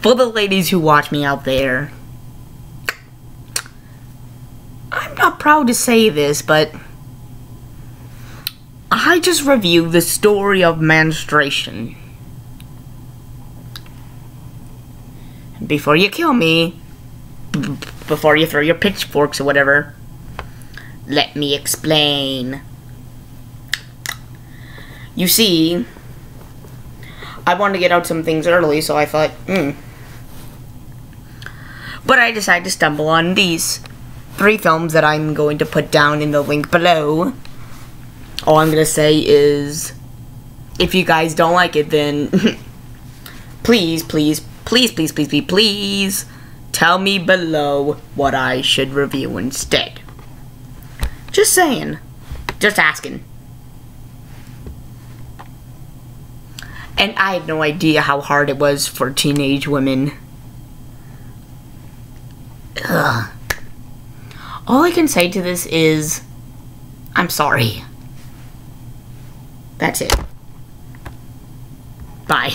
For the ladies who watch me out there, I'm not proud to say this, but I just reviewed the story of menstruation. Before you kill me, before you throw your pitchforks or whatever, let me explain. You see, I wanted to get out some things early, so I thought, hmm. But I decided to stumble on these three films that I'm going to put down in the link below. All I'm going to say is, if you guys don't like it, then please, please, please, please, please, please, please tell me below what I should review instead. Just saying. Just asking. And I had no idea how hard it was for teenage women. Ugh. All I can say to this is, I'm sorry. That's it. Bye.